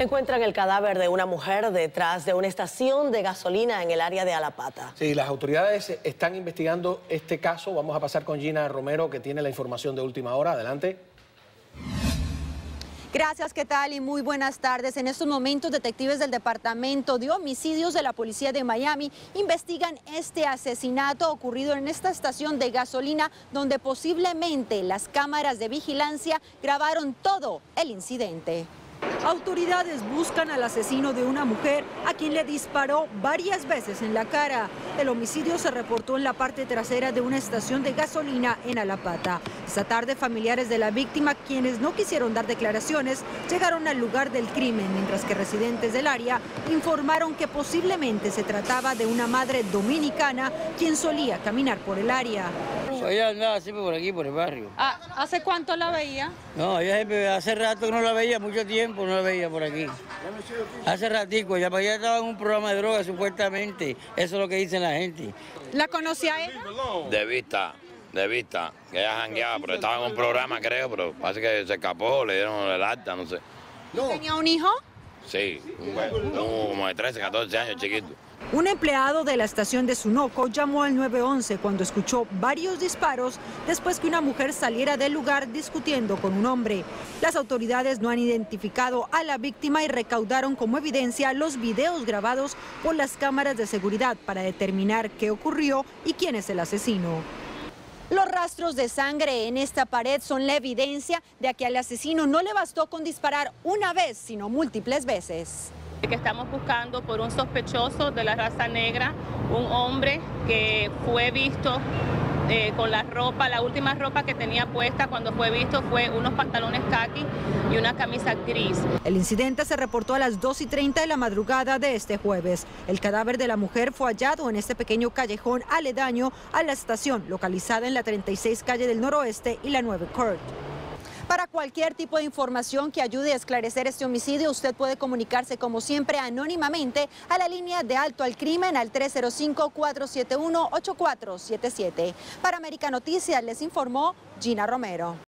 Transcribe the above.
Encuentran el cadáver de una mujer detrás de una estación de gasolina en el área de Alapata. Sí, las autoridades están investigando este caso. Vamos a pasar con Gina Romero, que tiene la información de última hora. Adelante. Gracias, ¿qué tal? Y muy buenas tardes. En estos momentos, detectives del Departamento de Homicidios de la Policía de Miami investigan este asesinato ocurrido en esta estación de gasolina donde posiblemente las cámaras de vigilancia grabaron todo el incidente. Autoridades buscan al asesino de una mujer a quien le disparó varias veces en la cara. El homicidio se reportó en la parte trasera de una estación de gasolina en Alapata. Esta tarde, familiares de la víctima, quienes no quisieron dar declaraciones, llegaron al lugar del crimen, mientras que residentes del área informaron que posiblemente se trataba de una madre dominicana quien solía caminar por el área. Ella andaba siempre por aquí, por el barrio. Ah, ¿Hace cuánto la veía? No, ella hace rato que no la veía, mucho tiempo no la veía por aquí. Hace ratico, ya para allá estaba en un programa de droga supuestamente. Eso es lo que dice la gente. ¿La conocía ella? De vista, de vista. Que ella jangueaba, pero estaba en un programa, creo, pero parece que se escapó, le dieron el acta, no sé. ¿Tenía un hijo? Sí, como de 13, 14 años, chiquito. Un empleado de la estación de Sunoco llamó al 911 cuando escuchó varios disparos después que una mujer saliera del lugar discutiendo con un hombre. Las autoridades no han identificado a la víctima y recaudaron como evidencia los videos grabados por las cámaras de seguridad para determinar qué ocurrió y quién es el asesino. Los rastros de sangre en esta pared son la evidencia de que al asesino no le bastó con disparar una vez, sino múltiples veces. Que estamos buscando por un sospechoso de la raza negra, un hombre que fue visto eh, con la ropa, la última ropa que tenía puesta cuando fue visto fue unos pantalones khaki y una camisa gris. El incidente se reportó a las 2 y 30 de la madrugada de este jueves. El cadáver de la mujer fue hallado en este pequeño callejón aledaño a la estación, localizada en la 36 calle del noroeste y la 9 Court. Para cualquier tipo de información que ayude a esclarecer este homicidio, usted puede comunicarse como siempre anónimamente a la línea de alto al crimen al 305-471-8477. Para América Noticias les informó Gina Romero.